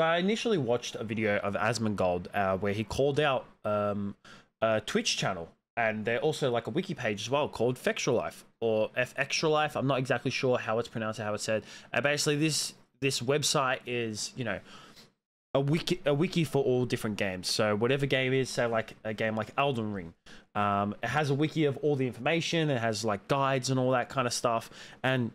So I initially watched a video of Asmongold uh, where he called out um, a Twitch channel, and they're also like a wiki page as well called Fextralife or F Extra Life. I'm not exactly sure how it's pronounced or how it's said. And basically, this this website is you know a wiki a wiki for all different games. So whatever game is, say like a game like Elden Ring, um, it has a wiki of all the information. It has like guides and all that kind of stuff. And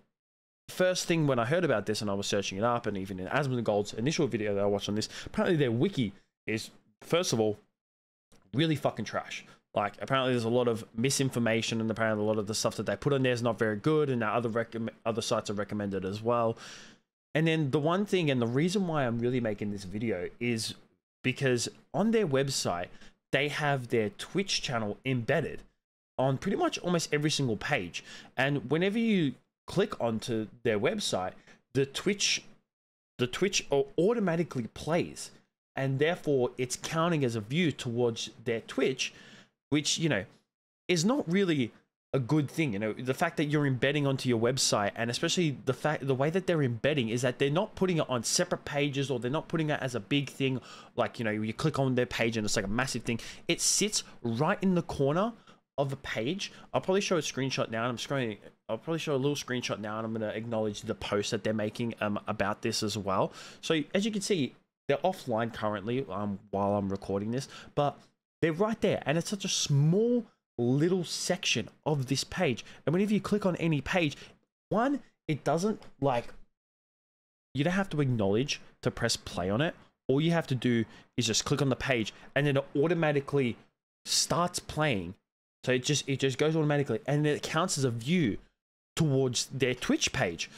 first thing when I heard about this and I was searching it up, and even in Asmongold's initial video that I watched on this, apparently their wiki is first of all really fucking trash. Like apparently there's a lot of misinformation, and apparently a lot of the stuff that they put on there is not very good, and now other rec- other sites are recommended as well. And then the one thing, and the reason why I'm really making this video is because on their website, they have their Twitch channel embedded on pretty much almost every single page. And whenever you click onto their website, the Twitch the Twitch automatically plays. And therefore it's counting as a view towards their Twitch, which, you know, is not really a good thing. You know, the fact that you're embedding onto your website, and especially the fact the way that they're embedding is that they're not putting it on separate pages or they're not putting it as a big thing. Like you know, you click on their page and it's like a massive thing. It sits right in the corner of the page. I'll probably show a screenshot now. And I'm scrolling. I'll probably show a little screenshot now, and I'm going to acknowledge the post that they're making um, about this as well. So as you can see, they're offline currently um, while I'm recording this, but they're right there, and it's such a small little section of this page. And whenever you click on any page, one, it doesn't like, you don't have to acknowledge to press play on it. All you have to do is just click on the page and then it automatically starts playing. So it just it just goes automatically and it counts as a view towards their Twitch page.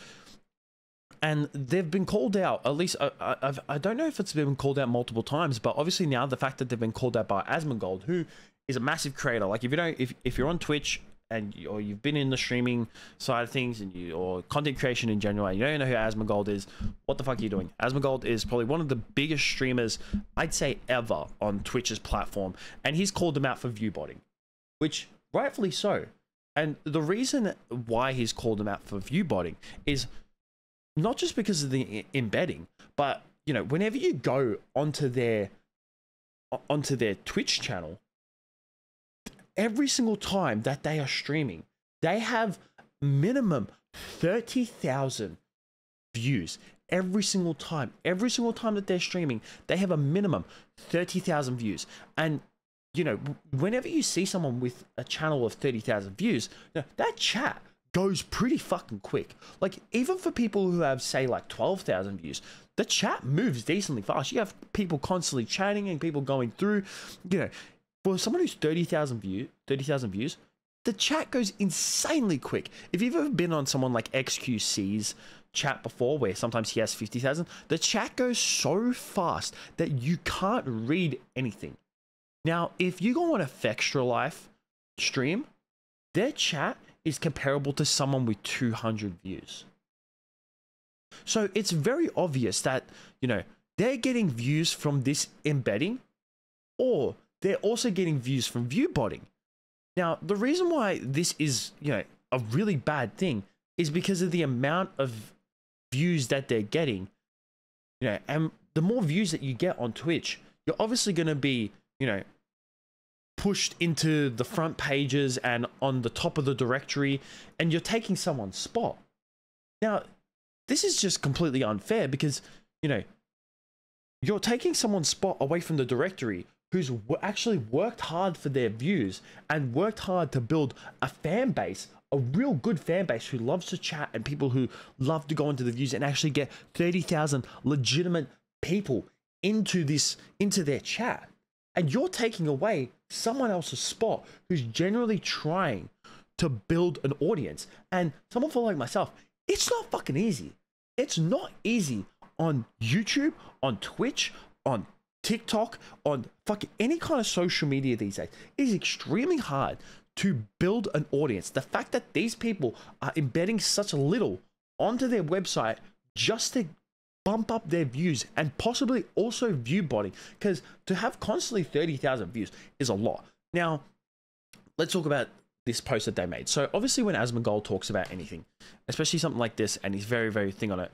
And they've been called out. At least I, I, I don't know if it's been called out multiple times, but obviously now the fact that they've been called out by Asmongold, who is a massive creator. Like if you don't, if if you're on Twitch and you, or you've been in the streaming side of things and you or content creation in general, you don't know who Asmongold is. What the fuck are you doing? Asmongold is probably one of the biggest streamers I'd say ever on Twitch's platform, and he's called them out for view botting, which rightfully so. And the reason why he's called them out for view botting is not just because of the embedding, but you know, whenever you go onto their onto their Twitch channel, every single time that they are streaming, they have minimum 30,000 views every single time. Every single time that they're streaming, they have a minimum 30,000 views. And you know, whenever you see someone with a channel of 30,000 views, know, that chat goes pretty fucking quick. Like, even for people who have, say, like 12,000 views, the chat moves decently fast. You have people constantly chatting and people going through. You know, for someone who's 30,000 view, 30,000 views, the chat goes insanely quick. If you've ever been on someone like XQC's chat before, where sometimes he has 50,000, the chat goes so fast that you can't read anything. Now, if you go on a Fextralife stream, their chat is comparable to someone with 200 views. So it's very obvious that, you know, they're getting views from this embedding or they're also getting views from view botting. Now, the reason why this is, you know, a really bad thing is because of the amount of views that they're getting. You know, and the more views that you get on Twitch, you're obviously going to be, you know, pushed into the front pages and on the top of the directory, and you're taking someone's spot. Now, this is just completely unfair because, you know, you're taking someone's spot away from the directory who's actually worked hard for their views and worked hard to build a fan base, a real good fan base who loves to chat and people who love to go into the views and actually get 30,000 legitimate people into this into their chat. And you're taking away someone else's spot who's generally trying to build an audience. And someone for like myself, it's not fucking easy. It's not easy on YouTube, on Twitch, on TikTok, on fucking any kind of social media these days, it is extremely hard to build an audience. The fact that these people are embedding such a little onto their website just to bump up their views and possibly also view botting, because to have constantly 30,000 views is a lot. Now, let's talk about this post that they made. So obviously when Asmongold talks about anything, especially something like this, and he's very, very thing on it,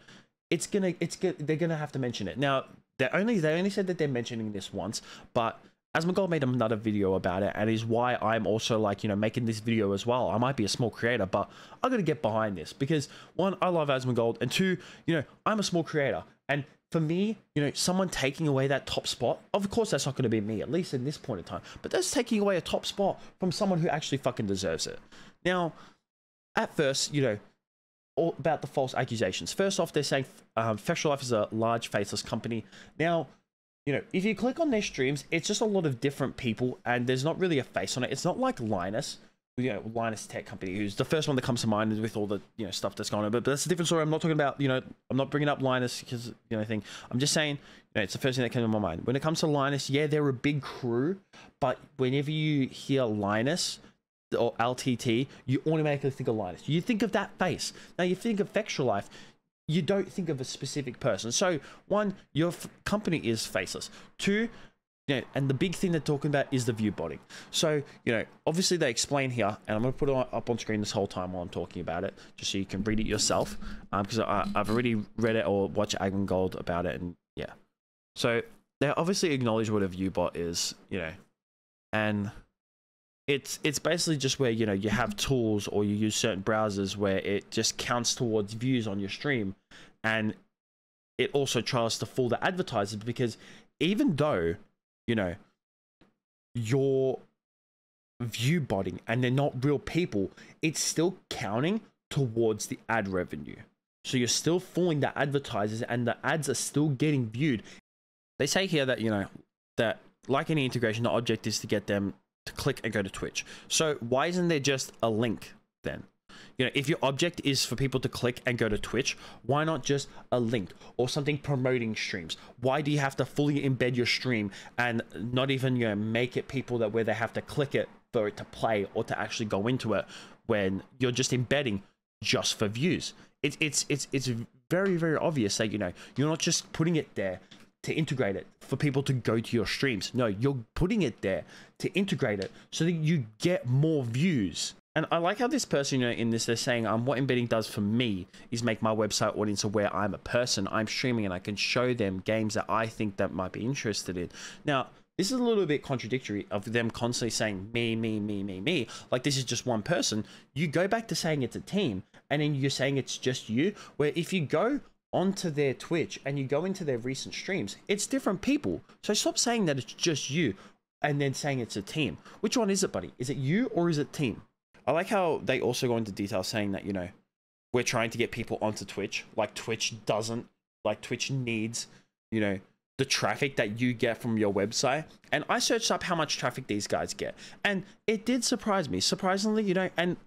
it's gonna it's gonna they're gonna have to mention it now they only they only said that they're mentioning this once, but Asmongold made another video about it, and is why I'm also like you know making this video as well. I might be a small creator, but I got to get behind this because one, I love Asmongold, and two, you know, I'm a small creator, and for me, you know, someone taking away that top spot, of course, that's not going to be me, at least in this point in time. But that's taking away a top spot from someone who actually fucking deserves it. Now, at first, you know, all about the false accusations. First off, they're saying um, Life is a large faceless company. Now, you know, if you click on their streams, it's just a lot of different people, and there's not really a face on it. It's not like Linus, you know, Linus Tech Company, who's the first one that comes to mind with all the you know stuff that's going on. But, but that's a different story. I'm not talking about you know, I'm not bringing up Linus because you know thing. I'm just saying, you know, it's the first thing that came to my mind. When it comes to Linus, yeah, they're a big crew, but whenever you hear Linus, or LTT, you automatically think of Linus. You think of that face. Now you think of Fextralife, you don't think of a specific person. So one, your company is faceless. Two, you know, and the big thing they're talking about is the view botting. So you know, obviously they explain here, and I'm to put it up on screen this whole time while I'm talking about it, just so you can read it yourself. Because um, I've already read it or watched gold about it, and yeah. So they obviously acknowledge what a view bot is, you know, and it's it's basically just where you know you have tools or you use certain browsers where it just counts towards views on your stream. And it also tries to fool the advertisers because even though you know you're view botting and they're not real people it's still counting towards the ad revenue. So you're still fooling the advertisers and the ads are still getting viewed. They say here that you know that like any integration the object is to get them to click and go to Twitch. So why isn't there just a link then? You know, if your object is for people to click and go to Twitch, why not just a link or something promoting streams? Why do you have to fully embed your stream and not even you know make it people that where they have to click it for it to play or to actually go into it when you're just embedding just for views? It's it's it's it's very very obvious that you know you're not just putting it there to integrate it for people to go to your streams. No, you're putting it there to integrate it so that you get more views. And I like how this person, you know, in this, they're saying, um, what embedding does for me is make my website audience aware I'm a person, I'm streaming, and I can show them games that I think that might be interested in. Now, this is a little bit contradictory of them constantly saying me, me, me, me, me. Like this is just one person. You go back to saying it's a team, and then you're saying it's just you. Where if you go onto their Twitch and you go into their recent streams, it's different people. So stop saying that it's just you and then saying it's a team. Which one is it, buddy? Is it you or is it team? I like how they also go into detail saying that, you know, we're trying to get people onto Twitch. Like Twitch doesn't, like Twitch needs, you know, the traffic that you get from your website. And I searched up how much traffic these guys get. And it did surprise me. Surprisingly, you know, and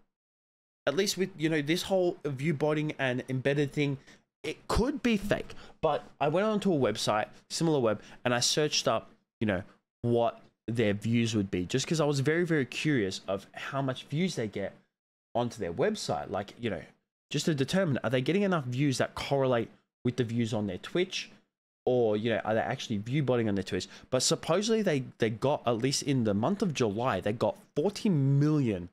at least with, you know, this whole view botting and embedded thing, it could be fake. But I went onto a website, Similarweb, and I searched up, you know, what their views would be, just because I was very, very curious of how much views they get onto their website. Like, you know, just to determine are they getting enough views that correlate with the views on their Twitch, or you know, are they actually view botting on their Twitch? But supposedly they they got at least in the month of July, they got 40 million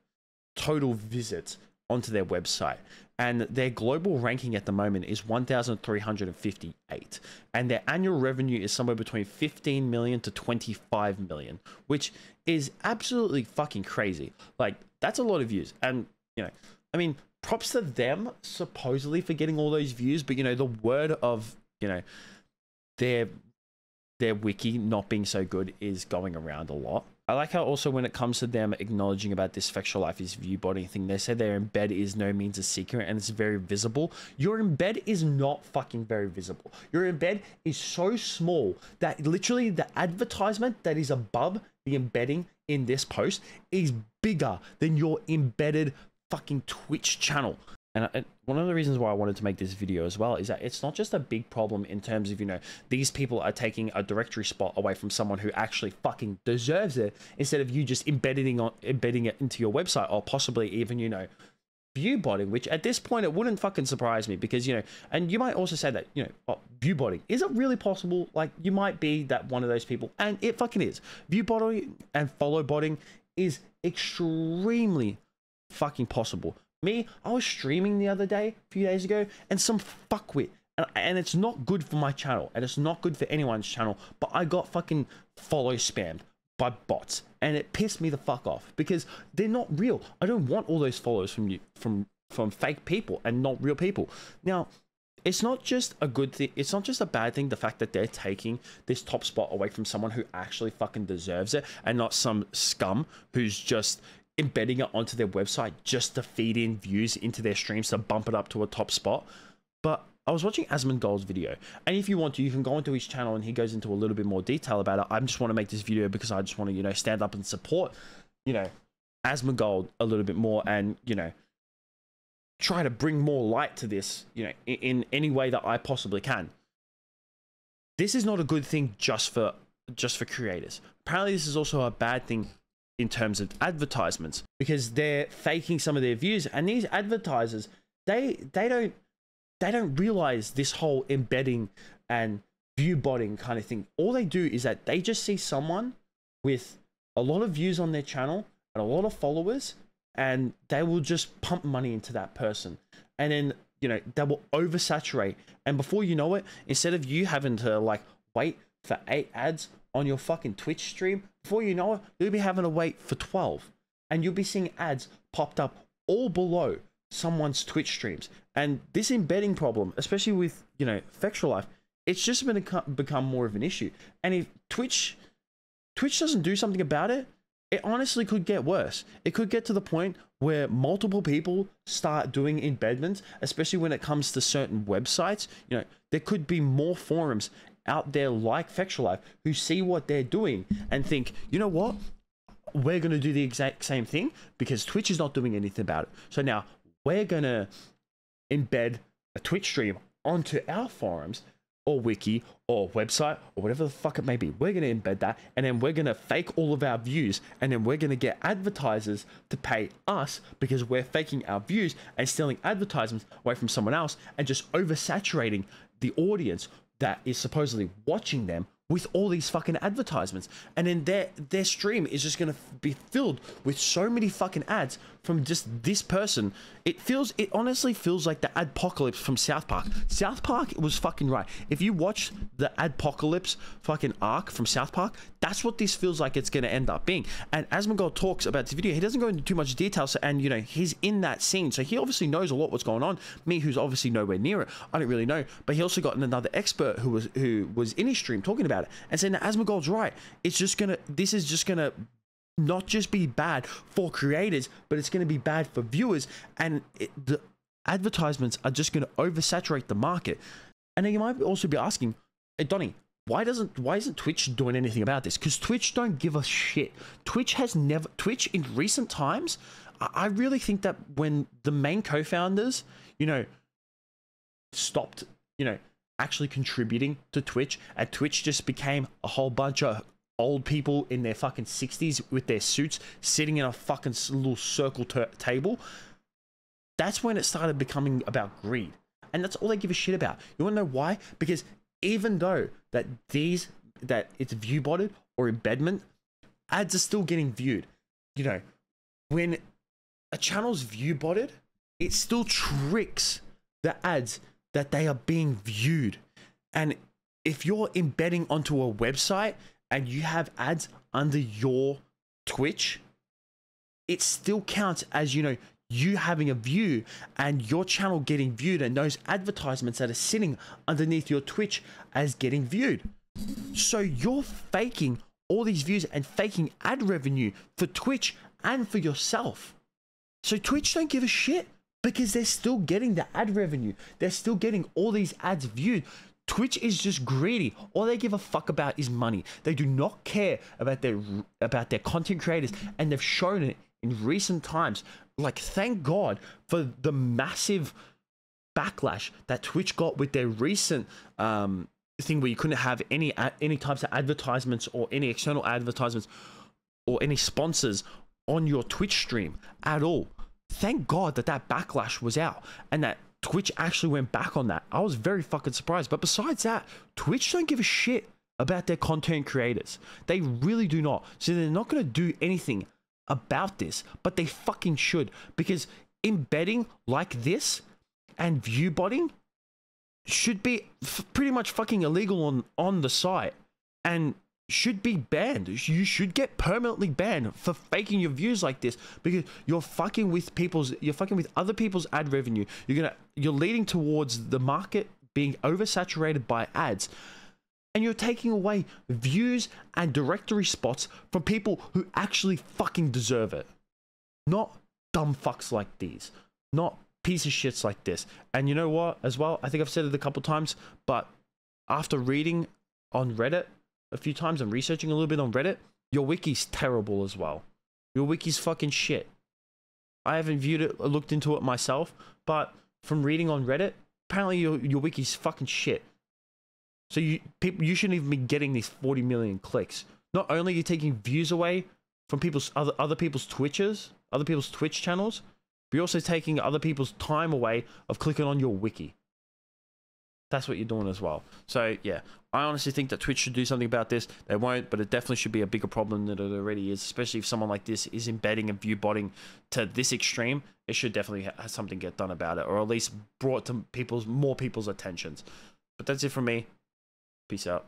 total visits onto their website. And their global ranking at the moment is 1358 and their annual revenue is somewhere between 15 million to 25 million which is absolutely fucking crazy. Like that's a lot of views. And you know i mean props to them supposedly for getting all those views but you know the word of you know their their wiki not being so good is going around a lot I like how also when it comes to them acknowledging about this Fextralife is view botting thing, they say their embed is no means a secret and it's very visible. Your embed is not fucking very visible. Your embed is so small that literally the advertisement that is above the embedding in this post is bigger than your embedded fucking Twitch channel. And one of the reasons why I wanted to make this video as well is that it's not just a big problem in terms of, you know, these people are taking a directory spot away from someone who actually fucking deserves it instead of you just embedding on embedding it into your website or possibly even, you know, view botting, which at this point it wouldn't fucking surprise me because, you know, and you might also say that, you know, uh, oh, view botting, is it really possible? Like you might be that one of those people and it fucking is. View botting and follow botting is extremely fucking possible me, I was streaming the other day, a few days ago, and some fuckwit And, and it's not good for my channel, and it's not good for anyone's channel. But I got fucking follow spammed by bots, and it pissed me the fuck off because they're not real. I don't want all those follows from you from from fake people and not real people. Now, it's not just a good thing. It's not just a bad thing. The fact that they're taking this top spot away from someone who actually fucking deserves it, and not some scum who's just embedding it onto their website just to feed in views into their streams to bump it up to a top spot. But I was watching Asmongold's video, and if you want to, you can go into his channel and he goes into a little bit more detail about it. I just want to make this video because I just want to, you know, stand up and support, you know, Asmongold a little bit more and, you know, try to bring more light to this, you know, in, in any way that I possibly can. This is not a good thing just for just for creators. Apparently, this is also a bad thing in terms of advertisements because they're faking some of their views, and these advertisers they they don't they don't realize this whole embedding and view botting kind of thing. All they do is that they just see someone with a lot of views on their channel and a lot of followers and they will just pump money into that person. And then you know they will oversaturate. And before you know it instead of you having to like wait for eight ads on your fucking twitch stream before you know it you'll be having to wait for 12 and you'll be seeing ads popped up all below someone's twitch streams and this embedding problem especially with you know Fextralife it's just going to become more of an issue and if twitch twitch doesn't do something about it it honestly could get worse. It could get to the point where multiple people start doing embedments, especially when it comes to certain websites. You know, there could be more forums out there like Fextralife who see what they're doing and think, you know what? We're going to do the exact same thing because Twitch is not doing anything about it. So now we're going to embed a Twitch stream onto our forums or wiki or website or whatever the fuck it may be. We're going to embed that and then we're going to fake all of our views and then we're going to get advertisers to pay us because we're faking our views and stealing advertisements away from someone else and just oversaturating the audience that is supposedly watching them with all these fucking advertisements. And then their their stream is just going to be filled with so many fucking ads from just this person it feels it honestly feels like the apocalypse from south park. South park was fucking right. If you watch the apocalypse fucking arc from south park that's what this feels like it's going to end up being. And asmongold talks about this video he doesn't go into too much detail so, and you know he's in that scene so he obviously knows a lot what's going on. Me who's obviously nowhere near it i don't really know. But he also got another expert who was who was in his stream talking about it and saying that asmongold's right it's just gonna this is just gonna not just be bad for creators, but it's going to be bad for viewers. And it, the advertisements are just going to oversaturate the market. And then you might also be asking, hey, Donnie, why doesn't why isn't Twitch doing anything about this? Because Twitch don't give a shit. Twitch has never Twitch in recent times. I really think that when the main co-founders, you know, stopped, you know, actually contributing to Twitch, and Twitch just became a whole bunch of old people in their fucking 60s with their suits sitting in a fucking little circle table. That's when it started becoming about greed. And that's all they give a shit about. You want to know why? Because even though that these that it's view botted or embedment, ads are still getting viewed. You know, when a channel's view botted, it still tricks the ads that they are being viewed. And if you're embedding onto a website and you have ads under your Twitch, it still counts as, you know, you having a view and your channel getting viewed and those advertisements that are sitting underneath your Twitch as getting viewed. So you're faking all these views and faking ad revenue for Twitch and for yourself. So Twitch don't give a shit because they're still getting the ad revenue. They're still getting all these ads viewed. Twitch is just greedy. All they give a fuck about is money. They do not care about their about their content creators, and they've shown it in recent times. Like, thank God for the massive backlash that Twitch got with their recent um, thing where you couldn't have any any types of advertisements or any external advertisements or any sponsors on your Twitch stream at all. Thank God that that backlash was out and that Twitch actually went back on that. I was very fucking surprised. But besides that, Twitch don't give a shit about their content creators. They really do not. So they're not going to do anything about this, but they fucking should because embedding like this and view botting should be pretty much fucking illegal on on the site and should be banned. You should get permanently banned for faking your views like this because you're fucking with people's you're fucking with other people's ad revenue. You're going to you're leading towards the market being oversaturated by ads. And you're taking away views and directory spots from people who actually fucking deserve it. Not dumb fucks like these. Not piece of shits like this. And you know what, as well, I think I've said it a couple times, but after reading on Reddit a few times and researching a little bit on Reddit, your wiki's terrible as well. Your wiki's fucking shit. I haven't viewed it, uh, looked into it myself, but from reading on Reddit, apparently your, your wiki's fucking shit. So you people you shouldn't even be getting these 40 million clicks. Not only are you taking views away from people's other other people's Twitches, other people's Twitch channels, but you're also taking other people's time away of clicking on your wiki. That's what you're doing as well. So yeah, I honestly think that Twitch should do something about this. They won't, but it definitely should be a bigger problem than it already is. Especially if someone like this is embedding and view botting to this extreme, it should definitely have something get done about it, or at least brought to people's more people's attentions. But that's it from me. Peace out.